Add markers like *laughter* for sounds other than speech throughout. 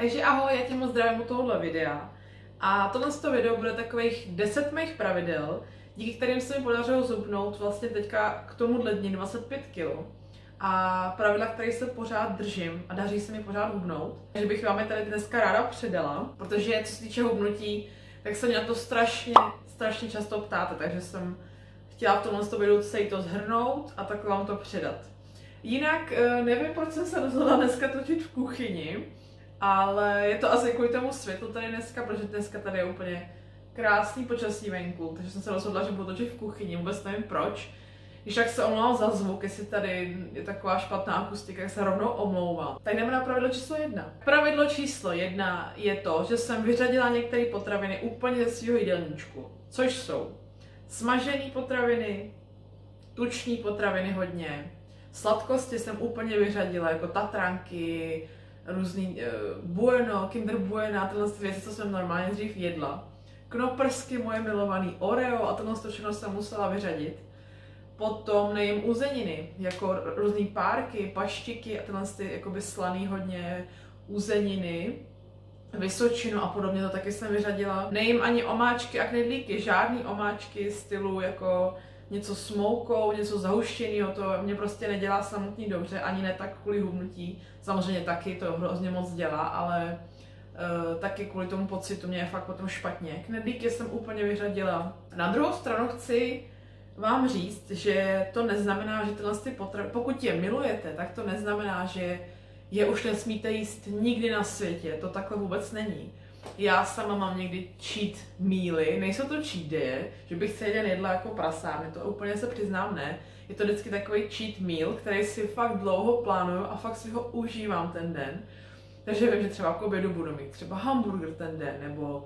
Takže ahoj, já tě moc zdravím u tohohle videa. A tohle to video bude takových 10 mých pravidel, díky kterým se mi podařilo zubnout vlastně teďka k tomuhle dní 25 kg. A pravidla, které se pořád držím a daří se mi pořád hubnout. Takže bych vám je tady dneska ráda předala, protože co se týče hubnutí, tak se mě na to strašně, strašně často ptáte, takže jsem chtěla v tomhle videu se to zhrnout a tak vám to předat. Jinak eh, nevím, proč jsem se rozhodla dneska točit v kuchyni, ale je to asi kvůli tomu světlu tady dneska, protože dneska tady je úplně krásný počasí venku, takže jsem se rozhodla, že budu točit v kuchyni, vůbec nevím proč. Když tak se omlouvám za zvuk, jestli tady je taková špatná akustika, tak se rovnou omlouvám. Tak jdeme na pravidlo číslo jedna. Pravidlo číslo jedna je to, že jsem vyřadila některé potraviny úplně ze svého jídelníčku, což jsou smažené potraviny, tuční potraviny hodně, sladkosti jsem úplně vyřadila, jako tatranky, různý uh, bueno, kinder bueno a tyhle věci, co jsem normálně dřív jedla. Knoprsky moje milovaný Oreo a tohle všechno jsem musela vyřadit. Potom nejím uzeniny, jako různé párky, paštiky a tyhle ty jakoby slaný hodně uzeniny. Vysočinu a podobně to taky jsem vyřadila. Nejím ani omáčky a knedlíky, žádný omáčky stylu jako něco s moukou, něco zahuštěného, to mě prostě nedělá samotný dobře, ani ne tak kvůli hubnutí. Samozřejmě taky to hrozně moc dělá, ale uh, taky kvůli tomu pocitu mě je fakt potom špatně. Knedlíky jsem úplně vyřadila. Na druhou stranu chci vám říct, že to neznamená, že tyhle ty potraviny, pokud je milujete, tak to neznamená, že je už nesmíte jíst nikdy na světě. To takhle vůbec není já sama mám někdy cheat míly, nejsou to cheat day, že bych se jeden jedla jako prasárny, to úplně se přiznám ne. Je to vždycky takový cheat meal, který si fakt dlouho plánuju a fakt si ho užívám ten den. Takže vím, že třeba k obědu budu mít třeba hamburger ten den, nebo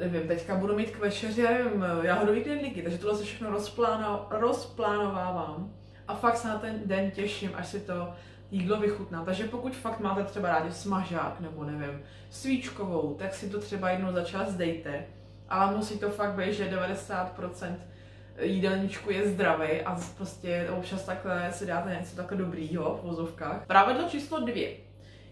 nevím, teďka budu mít k večeři, já nevím, jahodový knedlíky, takže tohle se všechno rozpláno, rozplánovávám a fakt se na ten den těším, až si to jídlo vychutná. Takže pokud fakt máte třeba rádi smažák nebo nevím, svíčkovou, tak si to třeba jednou za čas dejte. Ale musí to fakt být, že 90% jídelníčku je zdravý a prostě občas takhle si dáte něco takhle dobrýho v vozovkách. Pravidlo číslo dvě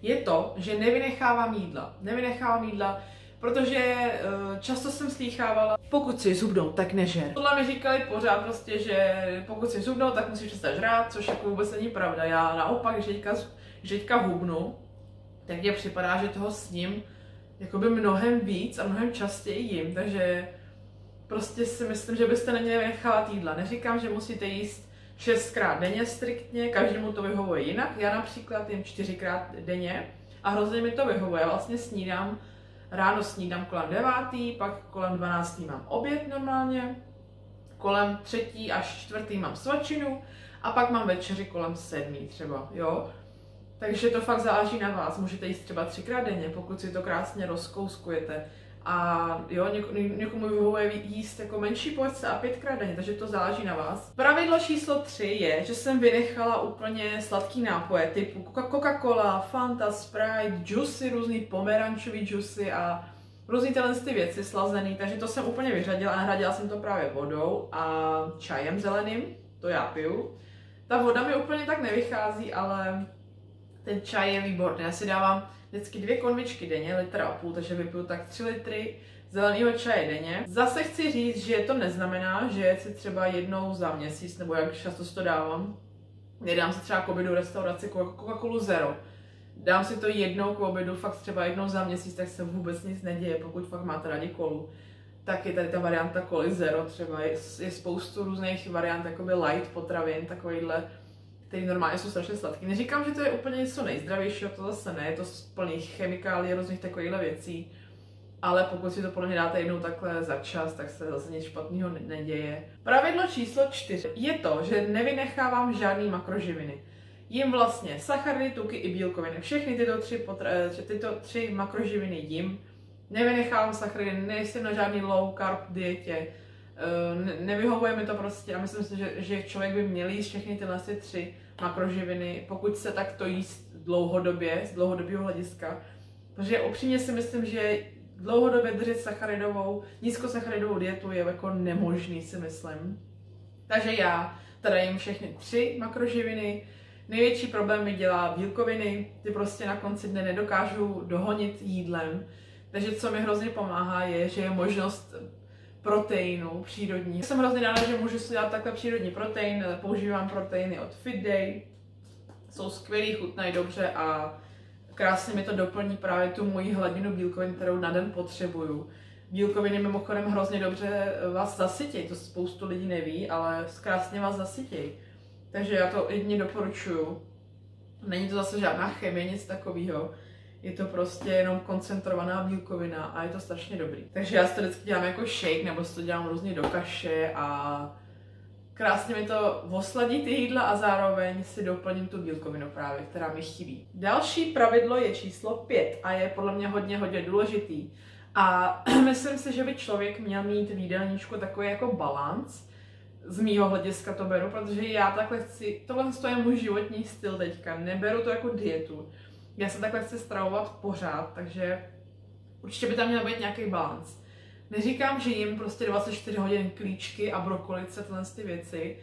je to, že nevynechávám jídla. Nevynechávám jídla, protože eh, často jsem slýchávala, pokud si zubnou, tak nežer. Tohle mi říkali pořád prostě, že pokud si zubnou, tak musíš přestat žrát, což jako vůbec není pravda. Já naopak, že teďka, že teďka hubnu, tak mně připadá, že toho s ním jakoby mnohem víc a mnohem častěji jim, takže prostě si myslím, že byste neměli nechávat jídla. Neříkám, že musíte jíst šestkrát denně striktně, každému to vyhovuje jinak. Já například jim čtyřikrát denně a hrozně mi to vyhovuje. Já vlastně snídám Ráno snídám kolem 9, pak kolem 12 mám oběd normálně, kolem 3 až 4 mám svačinu a pak mám večeři kolem 7 třeba, jo. Takže to fakt záleží na vás. Můžete jíst třeba třikrát denně, pokud si to krásně rozkouskujete. A jo, něk- někomu vyhovuje jíst jako menší porce a pětkrát denně, takže to záleží na vás. Pravidlo číslo tři je, že jsem vynechala úplně sladký nápoje typu Coca-Cola, Fanta, Sprite, juicy, různý pomerančový juicy a různý tyhle ty věci slazený, takže to jsem úplně vyřadila a nahradila jsem to právě vodou a čajem zeleným, to já piju. Ta voda mi úplně tak nevychází, ale ten čaj je výborný. Já si dávám vždycky dvě konvičky denně, litr a půl, takže vypiju tak 3 litry zeleného čaje denně. Zase chci říct, že to neznamená, že si třeba jednou za měsíc, nebo jak často si to dávám, nedám si třeba k obědu restauraci Coca-Colu Zero. Dám si to jednou k obědu, fakt třeba jednou za měsíc, tak se vůbec nic neděje, pokud fakt máte rádi kolu. Tak je tady ta varianta Cola Zero třeba, je, je spoustu různých variant, jakoby light potravin, takovýhle který normálně jsou strašně sladký. Neříkám, že to je úplně něco nejzdravějšího, to zase ne, je to plný chemikálí a různých takovýchhle věcí. Ale pokud si to podle mě dáte jednou takhle za čas, tak se zase nic špatného neděje. Pravidlo číslo čtyři je to, že nevynechávám žádný makroživiny. Jím vlastně sacharidy, tuky i bílkoviny. Všechny tyto tři, potra- eh, tyto tři makroživiny jím. Nevynechávám sacharidy, nejsem na žádný low carb dietě, Eh, nevyhovuje mi to prostě a myslím si, že, že člověk by měl jíst všechny tyhle tři makroživiny, pokud se tak to jíst dlouhodobě, z dlouhodobého hlediska. Protože upřímně si myslím, že dlouhodobě držet sacharidovou, nízkosacharidovou dietu je jako nemožný, si myslím. Takže já teda jim všechny tři makroživiny, Největší problém mi dělá bílkoviny, ty prostě na konci dne nedokážu dohonit jídlem. Takže co mi hrozně pomáhá je, že je možnost proteinu přírodní. Jsem hrozně ráda, že můžu si dát takhle přírodní protein, používám proteiny od FitDay, jsou skvělý, chutnají dobře a krásně mi to doplní právě tu moji hladinu bílkovin, kterou na den potřebuju. Bílkoviny mimochodem hrozně dobře vás zasytějí, to spoustu lidí neví, ale krásně vás zasytějí. Takže já to jedině doporučuju. Není to zase žádná chemie, nic takového. Je to prostě jenom koncentrovaná bílkovina a je to strašně dobrý. Takže já si to vždycky dělám jako shake, nebo si to dělám různě do kaše a krásně mi to osladí ty jídla a zároveň si doplním tu bílkovinu právě, která mi chybí. Další pravidlo je číslo 5 a je podle mě hodně, hodně důležitý. A *clears throat* myslím si, že by člověk měl mít v jídelníčku takový jako balans, z mýho hlediska to beru, protože já takhle chci, tohle je můj životní styl teďka, neberu to jako dietu. Já se takhle chci stravovat pořád, takže určitě by tam měl být nějaký balans. Neříkám, že jim prostě 24 hodin klíčky a brokolice, tyhle ty věci,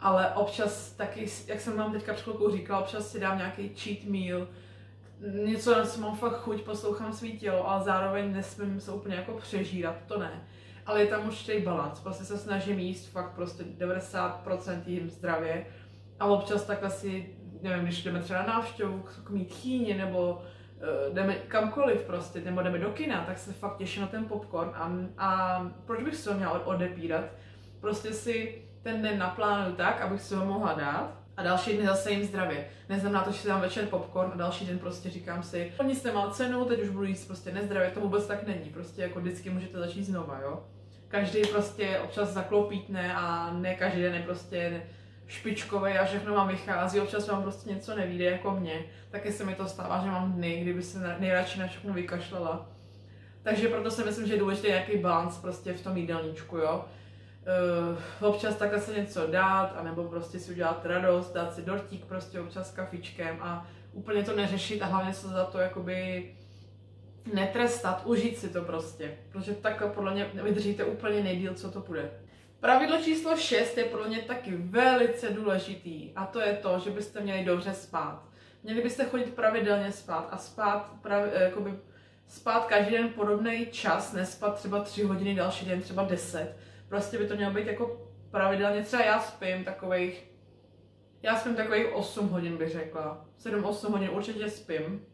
ale občas taky, jak jsem vám teďka před chvilkou říkala, občas si dám nějaký cheat meal, něco, na co mám fakt chuť, poslouchám svý tělo, ale zároveň nesmím se úplně jako přežírat, to ne. Ale je tam určitý balans, prostě se snažím jíst fakt prostě 90% jím zdravě a občas takhle si, nevím, když jdeme třeba na návštěvu k mít chýně nebo uh, jdeme kamkoliv prostě, nebo jdeme do kina, tak se fakt těším na ten popcorn a, a proč bych si ho měla odepírat? Prostě si ten den naplánuju tak, abych si ho mohla dát a další den zase jim zdravě. Neznamená to, že si dám večer popcorn a další den prostě říkám si, nic nemá cenu, teď už budu jíst prostě nezdravě, to vůbec tak není. Prostě jako vždycky můžete začít znova, jo. Každý prostě občas zaklopítne a ne každý den je prostě špičkové a všechno vám vychází, občas vám prostě něco nevíde jako mě. Taky se mi to stává, že mám dny, kdyby se nejradši na všechno vykašlala. Takže proto si myslím, že je důležitý nějaký balans prostě v tom jídelníčku, jo uh, občas takhle se něco dát, anebo prostě si udělat radost, dát si dortík prostě občas s kafičkem a úplně to neřešit a hlavně se za to jakoby netrestat, užít si to prostě, protože takhle podle mě vydržíte úplně nejdíl, co to bude. Pravidlo číslo 6 je podle mě taky velice důležitý a to je to, že byste měli dobře spát. Měli byste chodit pravidelně spát a spát, pravi, eh, jakoby, spát každý den podobný čas, nespat třeba 3 hodiny, další den třeba 10 Prostě by to mělo být jako pravidelně. Třeba já spím takových, já spím takových 8 hodin bych řekla. 7-8 hodin určitě spím.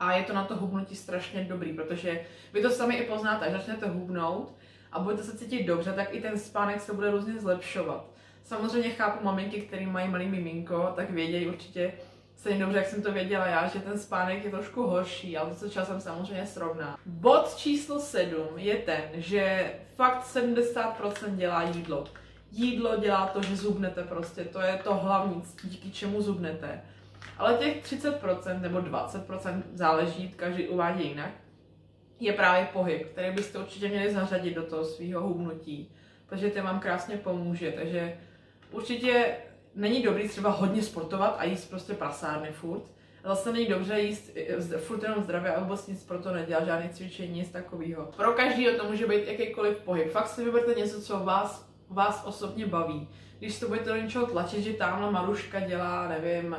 A je to na to hubnutí strašně dobrý, protože vy to sami i poznáte, až začnete hubnout a budete se cítit dobře, tak i ten spánek se bude různě zlepšovat. Samozřejmě chápu maminky, které mají malý miminko, tak vědějí určitě, stejně dobře, jak jsem to věděla já, že ten spánek je trošku horší, ale to se časem samozřejmě srovná. Bod číslo 7 je ten, že fakt 70% dělá jídlo. Jídlo dělá to, že zubnete prostě, to je to hlavní, díky čemu zubnete. Ale těch 30% nebo 20% záleží, každý uvádí jinak, je právě pohyb, který byste určitě měli zařadit do toho svého hubnutí, protože to vám krásně pomůže. Takže určitě není dobrý třeba hodně sportovat a jíst prostě prasárny furt. Zase není dobře jíst eh, furt jenom zdravě a vůbec nic pro to nedělat, žádné cvičení, nic takového. Pro každého to může být jakýkoliv pohyb. Fakt si vyberte něco, co vás, vás osobně baví. Když to budete do něčeho tlačit, že tamhle Maruška dělá, nevím,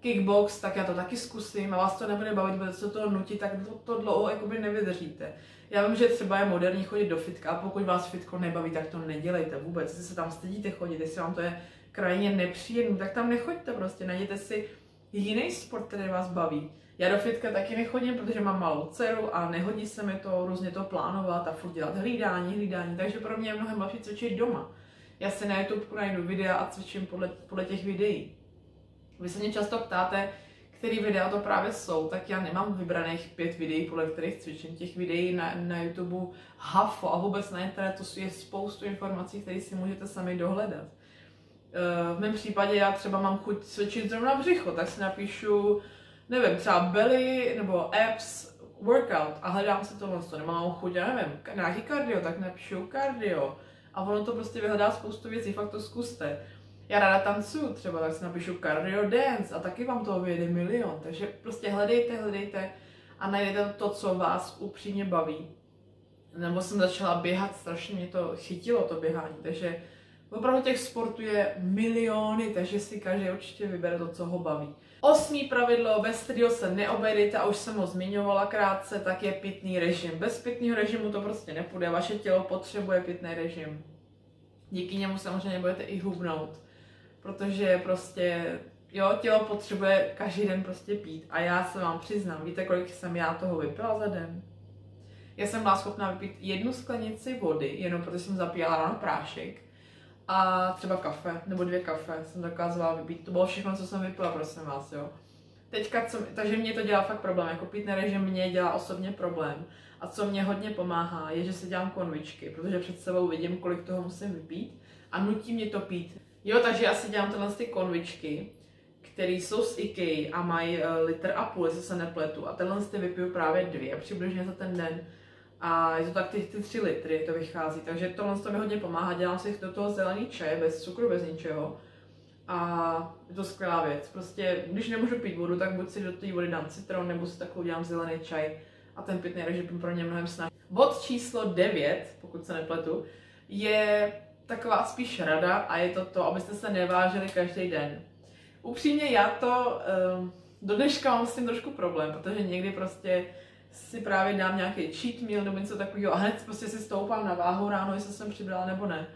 kickbox, tak já to taky zkusím a vás to nebude bavit, budete se toho nutit, tak to, to dlouho jakoby nevydržíte. Já vím, že třeba je moderní chodit do fitka a pokud vás fitko nebaví, tak to nedělejte vůbec. Jestli se tam stydíte chodit, jestli vám to je krajně nepříjemný, tak tam nechoďte prostě, najděte si jiný sport, který vás baví. Já do fitka taky nechodím, protože mám malou dceru a nehodí se mi to různě to plánovat a furt dělat hlídání, hlídání, takže pro mě je mnohem lepší cvičit doma. Já si na YouTube najdu videa a cvičím podle, podle těch videí. Vy se mě často ptáte, který videa to právě jsou, tak já nemám vybraných pět videí, podle kterých cvičím. Těch videí na, na YouTube hafo a vůbec na internetu je spoustu informací, které si můžete sami dohledat. Eh, v mém případě já třeba mám chuť cvičit zrovna břicho, tak si napíšu, nevím, třeba belly nebo abs workout a hledám si tohle, to nemám chuť, já nevím, nějaký kardio, tak napíšu kardio. A ono to prostě vyhledá spoustu věcí, fakt to zkuste. Já ráda tancuju třeba, tak si napíšu cardio dance a taky vám toho vyjede milion. Takže prostě hledejte, hledejte a najdete to, co vás upřímně baví. Nebo jsem začala běhat, strašně mě to chytilo, to běhání, takže Opravdu těch sportů je miliony, takže si každý určitě vybere to, co ho baví. Osmý pravidlo, bez kterého se neobejdete, a už jsem ho zmiňovala krátce, tak je pitný režim. Bez pitného režimu to prostě nepůjde, vaše tělo potřebuje pitný režim. Díky němu samozřejmě budete i hubnout, protože prostě, jo, tělo potřebuje každý den prostě pít. A já se vám přiznám, víte, kolik jsem já toho vypila za den? Já jsem byla schopná vypít jednu sklenici vody, jenom protože jsem zapíjela ráno prášek a třeba kafe, nebo dvě kafe jsem dokázala vypít. To bylo všechno, co jsem vypila, prosím vás, jo. Teďka, co, takže mě to dělá fakt problém, jako pitný režim mě dělá osobně problém. A co mě hodně pomáhá, je, že si dělám konvičky, protože před sebou vidím, kolik toho musím vypít a nutí mě to pít. Jo, takže já si dělám tyhle ty konvičky, které jsou z IKEA a mají uh, litr a půl, jestli se nepletu. A tenhle ty vypiju právě dvě přibližně za ten den a je to tak ty, ty 3 litry, to vychází. Takže tohle to mi hodně pomáhá. Dělám si do toho zelený čaj, bez cukru, bez ničeho. A je to skvělá věc. Prostě, když nemůžu pít vodu, tak buď si do té vody dám citron, nebo si takovou dělám zelený čaj. A ten pitný režim pro ně mnohem snaží. Bod číslo 9, pokud se nepletu, je taková spíš rada a je to to, abyste se nevážili každý den. Upřímně já to um, do dneška mám s tím trošku problém, protože někdy prostě si právě dám nějaký cheat meal nebo něco takového a hned prostě si stoupám na váhu ráno, jestli jsem přibrala nebo ne.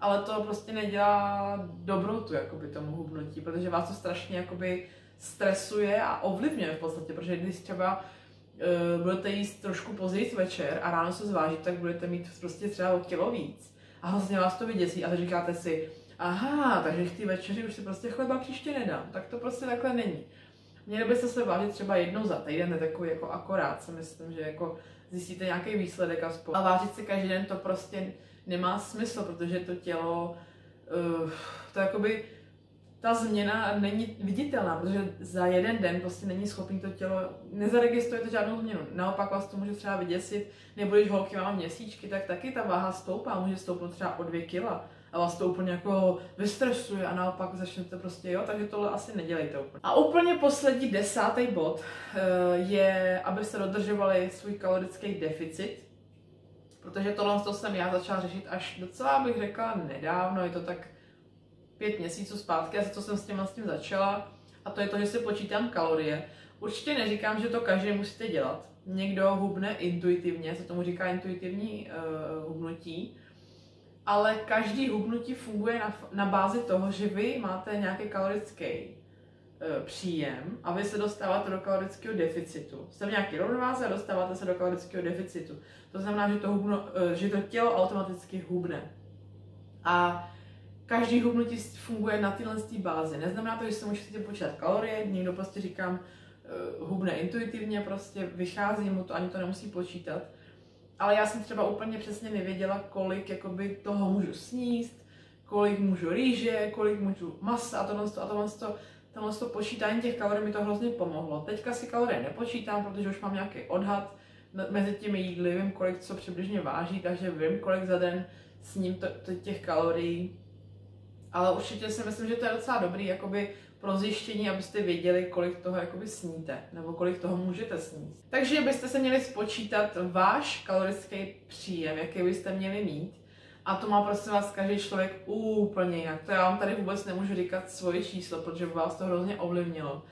Ale to prostě nedělá dobrotu jakoby tomu hubnutí, protože vás to strašně jakoby stresuje a ovlivňuje v podstatě, protože když třeba uh, budete jíst trošku později večer a ráno se zvážit, tak budete mít prostě třeba o kilo víc. A hrozně vás to vyděsí a říkáte si, aha, takže v té večeři už si prostě chleba příště nedám. Tak to prostě takhle není. Měli byste se vážit třeba jednou za týden, ne takový jako akorát, si myslím, že jako zjistíte nějaký výsledek aspoň. A vážit si každý den to prostě nemá smysl, protože to tělo, uh, to jakoby, ta změna není viditelná, protože za jeden den prostě není schopný to tělo, nezaregistrujete žádnou změnu. Naopak vás to může třeba vyděsit, nebo když holky mám měsíčky, tak taky ta váha stoupá, může stoupnout třeba o dvě kila a vás to úplně jako vystresuje a naopak začnete prostě, jo, takže tohle asi nedělejte úplně. A úplně poslední desátý bod eh, je, abyste dodržovali svůj kalorický deficit, protože tohle to jsem já začala řešit až docela, bych řekla, nedávno, je to tak pět měsíců zpátky, asi co jsem s tím s tím začala, a to je to, že si počítám kalorie. Určitě neříkám, že to každý musíte dělat. Někdo hubne intuitivně, se tomu říká intuitivní uh, hubnutí, ale každý hubnutí funguje na, na bázi toho, že vy máte nějaký kalorický e, příjem a vy se dostáváte do kalorického deficitu. Jste v nějaký rovnováze a dostáváte se do kalorického deficitu. To znamená, že to, hubno, e, že to tělo automaticky hubne. A každý hubnutí funguje na téhle bázi. Neznamená to, že se můžete počítat kalorie, někdo prostě říkám, e, hubne intuitivně, prostě vychází mu to, ani to nemusí počítat ale já jsem třeba úplně přesně nevěděla, kolik jakoby toho můžu sníst, kolik můžu rýže, kolik můžu masa a tohle, a tohle, to, tohle to počítání těch kalorií mi to hrozně pomohlo. Teďka si kalorie nepočítám, protože už mám nějaký odhad mezi těmi jídly, vím, kolik co přibližně váží, takže vím, kolik za den sním to, to těch kalorií. Ale určitě si myslím, že to je docela dobrý, jakoby pro zjištění, abyste věděli, kolik toho jakoby sníte, nebo kolik toho můžete snít. Takže byste se měli spočítat váš kalorický příjem, jaký byste měli mít. A to má prosím vás každý člověk úplně jinak. To já vám tady vůbec nemůžu říkat svoje číslo, protože by vás to hrozně ovlivnilo.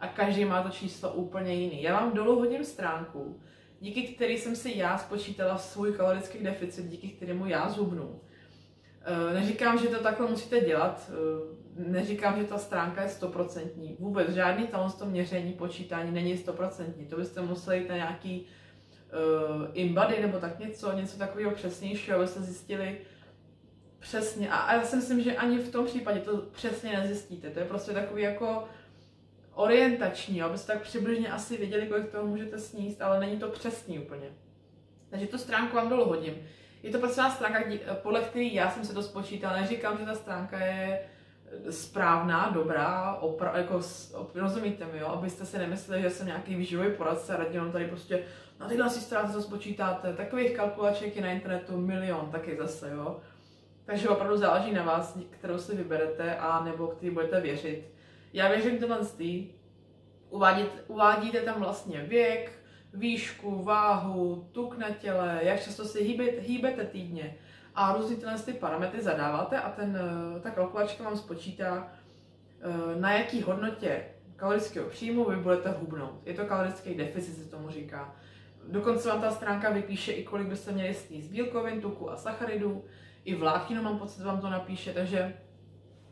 A každý má to číslo úplně jiný. Já vám dolů hodím stránku, díky který jsem si já spočítala svůj kalorický deficit, díky kterému já zhubnu. Eh, neříkám, že to takhle musíte dělat, eh, neříkám, že ta stránka je stoprocentní. Vůbec žádný tam to měření, počítání není stoprocentní. To byste museli jít na nějaký uh, InBody nebo tak něco, něco takového přesnějšího, abyste zjistili přesně. A, a já si myslím, že ani v tom případě to přesně nezjistíte. To je prostě takový jako orientační, abyste tak přibližně asi věděli, kolik toho můžete sníst, ale není to přesný úplně. Takže tu stránku vám dolů hodím. Je to prostě stránka, podle které já jsem se to spočítala. Neříkám, že ta stránka je správná, dobrá, opra- jako, rozumíte mi, jo? abyste si nemysleli, že jsem nějaký výživový poradce a radím tady prostě na tyhle si stránce to spočítáte. Takových kalkulaček je na internetu milion taky zase, jo. Takže opravdu záleží na vás, kterou si vyberete a nebo který budete věřit. Já věřím tohle z uvádíte, uvádíte tam vlastně věk, výšku, váhu, tuk na těle, jak často si hýbete, hýbete týdně a různý tyhle ty parametry zadáváte a ten, eh, ta kalkulačka vám spočítá, eh, na jaký hodnotě kalorického příjmu vy budete hubnout. Je to kalorický deficit, se tomu říká. Dokonce vám ta stránka vypíše i kolik byste měli sníst bílkovin, tuku a sacharidů. I vlákninu mám pocit, vám to napíše, takže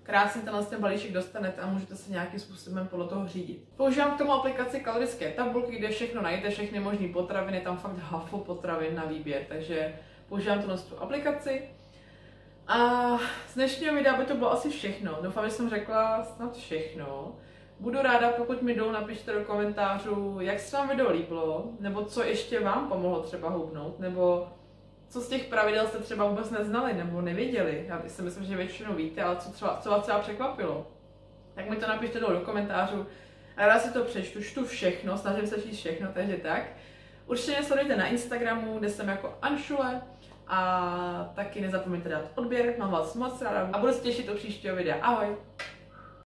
krásně tenhle ten balíček dostanete a můžete se nějakým způsobem podle toho řídit. Používám k tomu aplikaci kalorické tabulky, kde všechno najdete, všechny možné potraviny, tam fakt hafo potravin na výběr, takže používám tuhle tu aplikaci. A z dnešního videa by to bylo asi všechno. Doufám, že jsem řekla snad všechno. Budu ráda, pokud mi jdou, napište do komentářů, jak se vám video líbilo, nebo co ještě vám pomohlo třeba hubnout, nebo co z těch pravidel jste třeba vůbec neznali nebo nevěděli. Já si myslím, že většinou víte, ale co, třeba, co vás třeba překvapilo. Tak mi to napište dolů do komentářů. A rád si to přečtu, čtu všechno, snažím se číst všechno, takže tak. Určitě mě sledujte na Instagramu, kde jsem jako Anšule. A taky nezapomeňte dát odběr, mám vás moc ráda a budu se těšit u příštího videa. Ahoj!